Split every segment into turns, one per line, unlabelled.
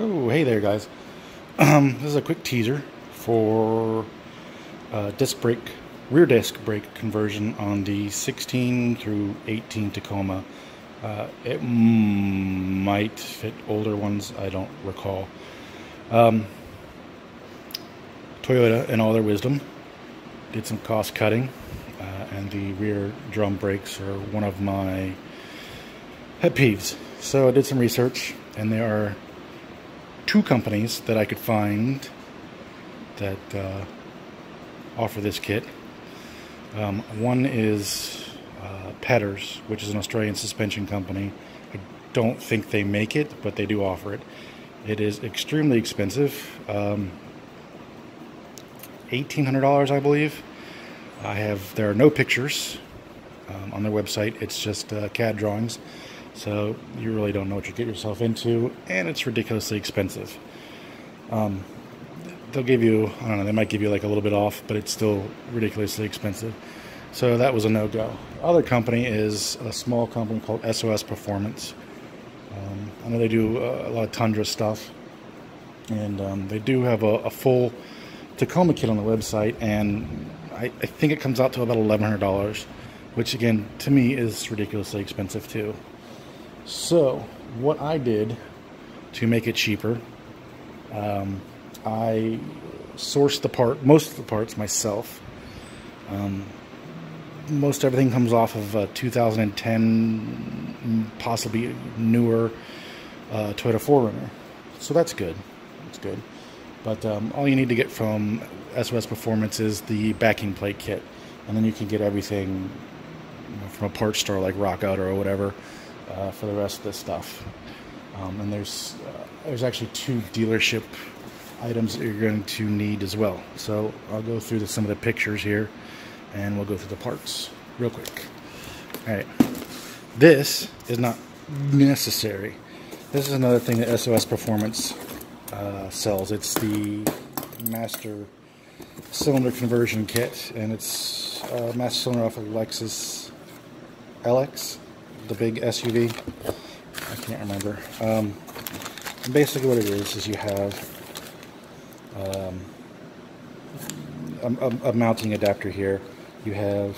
Oh, hey there, guys. Um, this is a quick teaser for uh, disc brake, rear disc brake conversion on the 16 through 18 Tacoma. Uh, it might fit older ones, I don't recall. Um, Toyota, in all their wisdom, did some cost cutting, uh, and the rear drum brakes are one of my pet peeves. So I did some research, and there are two companies that I could find that uh, offer this kit. Um, one is uh, Pedders, which is an Australian suspension company. I don't think they make it, but they do offer it. It is extremely expensive, um, $1,800, I believe. I have there are no pictures um, on their website. It's just uh, CAD drawings. So you really don't know what you get yourself into, and it's ridiculously expensive. Um, they'll give you, I don't know, they might give you like a little bit off, but it's still ridiculously expensive. So that was a no go. Other company is a small company called SOS Performance. Um, I know they do a lot of Tundra stuff, and um, they do have a, a, full Tacoma kit on the website, and I, I think it comes out to about $1,100, which again, to me, is ridiculously expensive too. So, what I did to make it cheaper, um, I sourced the part, most of the parts myself. Um, most everything comes off of a 2010, possibly newer uh, Toyota 4Runner. So that's good. That's good. But um, all you need to get from SOS Performance is the backing plate kit. And then you can get everything from a parts store like Rock Auto or whatever uh, for the rest of this stuff. Um, and there's uh, there's actually two dealership items that you're going to need as well. So I'll go through the, some of the pictures here, and we'll go through the parts real quick. All right, this is not necessary. This is another thing that SOS Performance uh, sells. It's the master cylinder conversion kit, and it's uh, master cylinder off of Lexus LX the big SUV. I can't remember. Um, basically, what it is is you have um, a, a, mounting adapter here. You have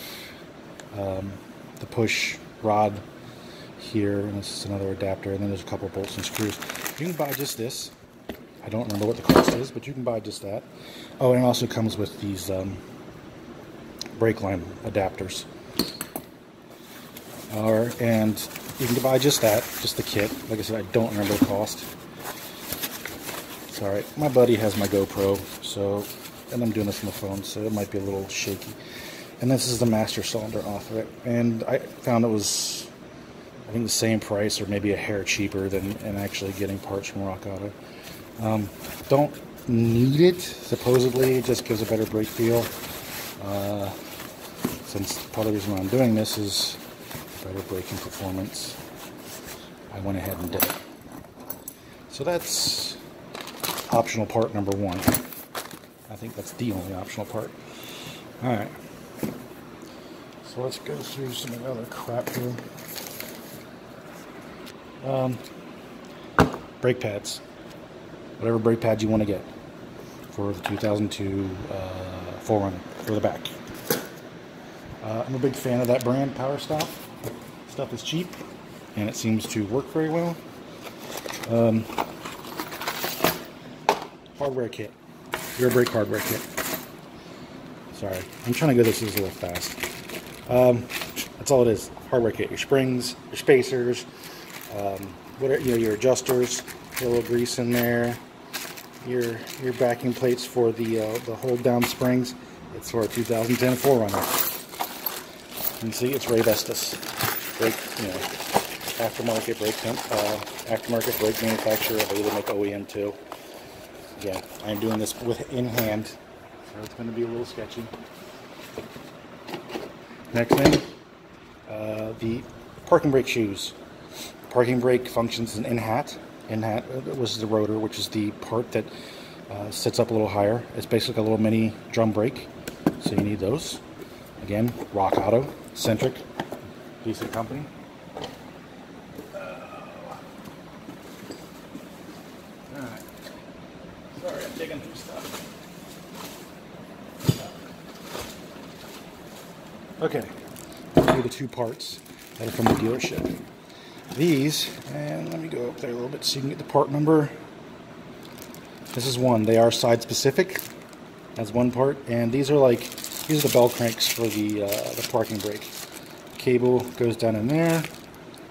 um, the push rod here, and this is another adapter, and then there's a couple bolts and screws. You can buy just this. I don't remember what the cost is, but you can buy just that. Oh, and it also comes with these um, brake line adapters. Or, and you can buy just that, just the kit. Like I said, I don't remember the cost. It's alright. My buddy has my GoPro, so, and I'm doing this on the phone, so it might be a little shaky. And this is the master cylinder off of it. And I found it was, I think the same price or maybe a hair cheaper than and actually getting parts from Rock Auto. Um, don't need it. Supposedly, it just gives a better brake feel. Uh, since part of the reason why I'm doing this is better braking performance, I went ahead and did it. So that's optional part number one. I think that's the only optional part. Alright. So let's go through some other crap here. Um, brake pads. Whatever brake pads you want to get for the 2002 uh, 4Runner for the back. Uh, I'm a big fan of that brand, Power Stop stuff is cheap and it seems to work very well. Um, hardware kit, rear brake hardware kit. Sorry, I'm trying to go this a little fast. Um, that's all it is. Hardware kit. Your springs, your spacers, um, whatever you know, your adjusters, a little grease in there. Your your backing plates for the uh, the hold down springs. It's for a 2010 4Runner. You can see it's Raybestos brake, you know, aftermarket brake uh, aftermarket brake manufacturer. They either make OEM too. Yeah, I'm doing this with in hand, so it's going to be a little sketchy. Next thing, uh, the parking brake shoes. Parking brake functions an in-hat. In-hat uh, was the rotor, which is the part that uh, sits up a little higher. It's basically a little mini drum brake, so you need those. Again, Rock Auto, Centric, decent company. Uh, Alright. Sorry, I'm digging through stuff. Okay, the two parts that are from the dealership. These, and let me go up there a little bit so you can get the part number. This is one. They are side specific. That's one part. And these are like, these are the bell cranks for the, uh, the parking brake. Cable goes down in there,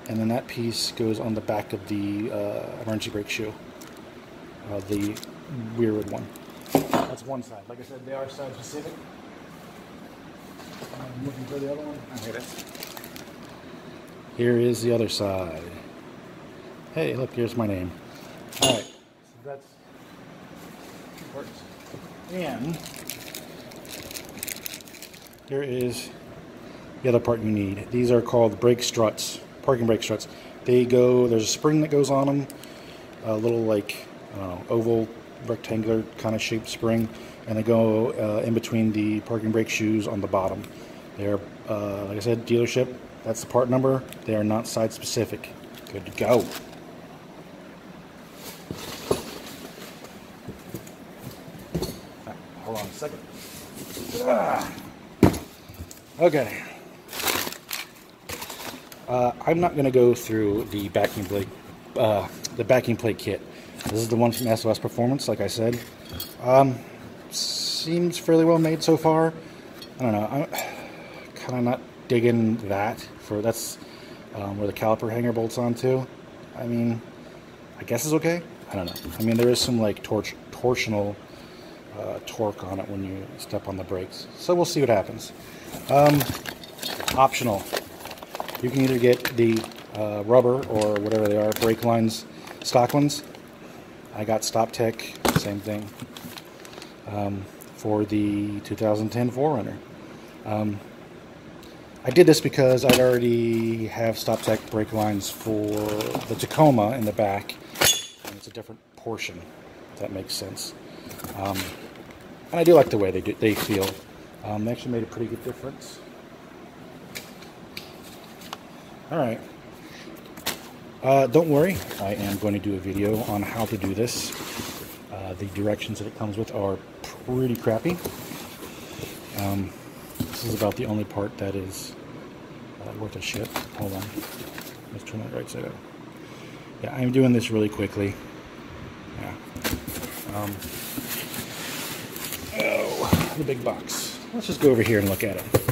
and then that piece goes on the back of the uh, emergency brake shoe, uh, the rearward one. That's one side. Like I said, they are side specific. I'm looking for the other one. Okay, Here is the other side. Hey, look, here's my name. All right, so that's parts. And here is the other part you need. These are called brake struts, parking brake struts. They go, there's a spring that goes on them, a little like, know, oval, rectangular kind of shaped spring, and they go uh, in between the parking brake shoes on the bottom. They're, uh, like I said, dealership, that's the part number. They are not side specific. Good to go. hold on a second. Ah. Okay. Uh, I'm not going to go through the backing plate, uh, the backing plate kit. This is the one from SOS Performance, like I said. Um, seems fairly well made so far. I don't know. I'm kind of not digging that. For that's um, where the caliper hanger bolts onto. I mean, I guess it's okay. I don't know. I mean, there is some like tor torsional uh, torque on it when you step on the brakes. So we'll see what happens. Um, optional. You can either get the uh, rubber or whatever they are, brake lines, stock ones. I got StopTech, same thing, um, for the 2010 4Runner. Um, I did this because I'd already have StopTech brake lines for the Tacoma in the back, and it's a different portion, if that makes sense. Um, and I do like the way they, do, they feel. Um, they actually made a pretty good difference. Alright. Uh, don't worry, I am going to do a video on how to do this. Uh, the directions that it comes with are pretty crappy. Um, this is about the only part that is uh, worth a shit. Hold on. Let's turn that right side up. Yeah, I'm doing this really quickly. Yeah. Um, oh, the big box. Let's just go over here and look at it.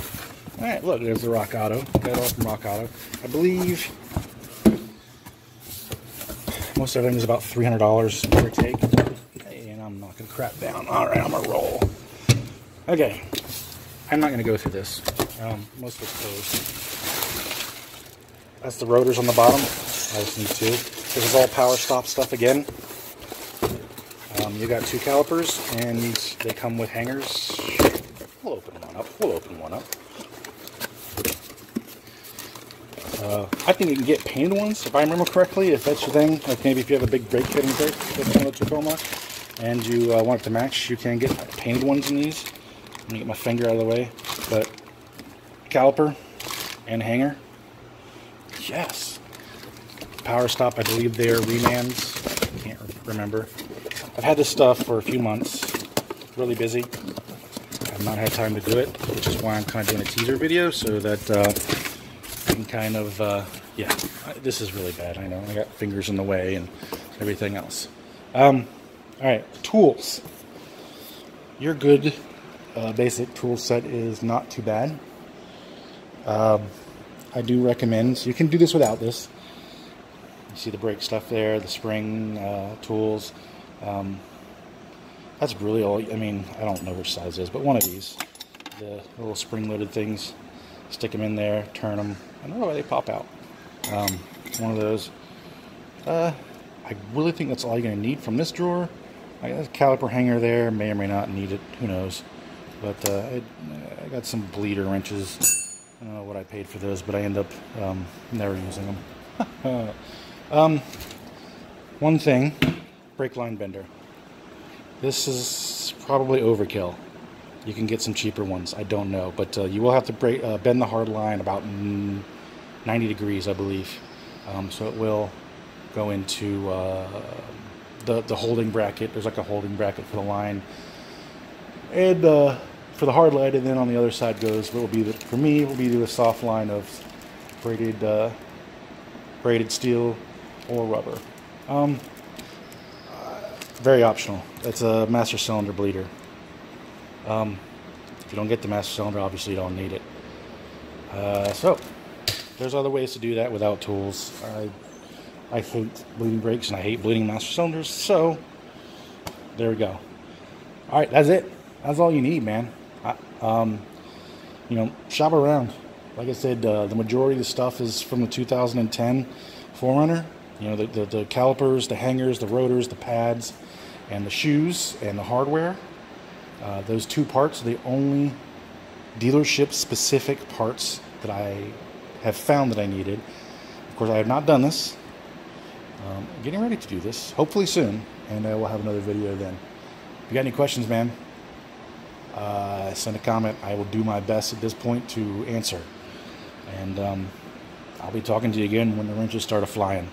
Alright, look, there's the Rock Auto. Got it all from Rock Auto. I believe most everything is about $300 per take. And I'm knocking crap down. Alright, I'm gonna roll. Okay. I'm not gonna go through this. Um, most of it's closed. That's the rotors on the bottom. I just need two. This is all power stop stuff again. Um, you got two calipers and they come with hangers. We'll open one up. We'll open one up. Uh, I think you can get painted ones, if I remember correctly, if that's your thing. Like maybe if you have a big brake fitting brake that's on the Tacoma, and you uh, want it to match, you can get painted ones in these. Let me get my finger out of the way. But caliper and hanger, yes. Power stop, I believe they're remands. I Can't remember. I've had this stuff for a few months. Really busy. I've not had time to do it, which is why I'm kind of doing a teaser video so that uh, kind of, uh, yeah, this is really bad. I know. I got fingers in the way and everything else. Um, all right, tools. Your good uh, basic tool set is not too bad. Um, I do recommend, so you can do this without this. You see the brake stuff there, the spring uh, tools. Um, that's really all, I mean, I don't know which size is, but one of these. The little spring-loaded things. Stick them in there, turn them, Know why they pop out. Um, one of those. Uh, I really think that's all you're going to need from this drawer. I got a caliper hanger there. May or may not need it. Who knows? But uh, I, I, got some bleeder wrenches. I don't know what I paid for those, but I end up um, never using them. um, one thing, brake line bender. This is probably overkill. You can get some cheaper ones. I don't know, but uh, you will have to break, uh, bend the hard line about 90 degrees, I believe. Um, so it will go into uh, the the holding bracket. There's like a holding bracket for the line, and uh, for the hard lead, and then on the other side goes what will be the, for me it will be the soft line of braided uh, braided steel or rubber. Um, very optional. It's a master cylinder bleeder. Um, if you don't get the master cylinder, obviously you don't need it. Uh, so, there's other ways to do that without tools. I, I hate bleeding brakes and I hate bleeding master cylinders, so there we go. All right, that's it. That's all you need, man. I, um, you know, shop around. Like I said, uh, the majority of the stuff is from the 2010 4Runner. You know, the, the, the calipers, the hangers, the rotors, the pads, and the shoes and the hardware. Uh, those two parts are the only dealership specific parts that I have found that I needed. Of course, I have not done this. Um, getting ready to do this, hopefully soon, and I will have another video then. If you got any questions, man, uh, send a comment. I will do my best at this point to answer. And um, I'll be talking to you again when the wrenches start flying.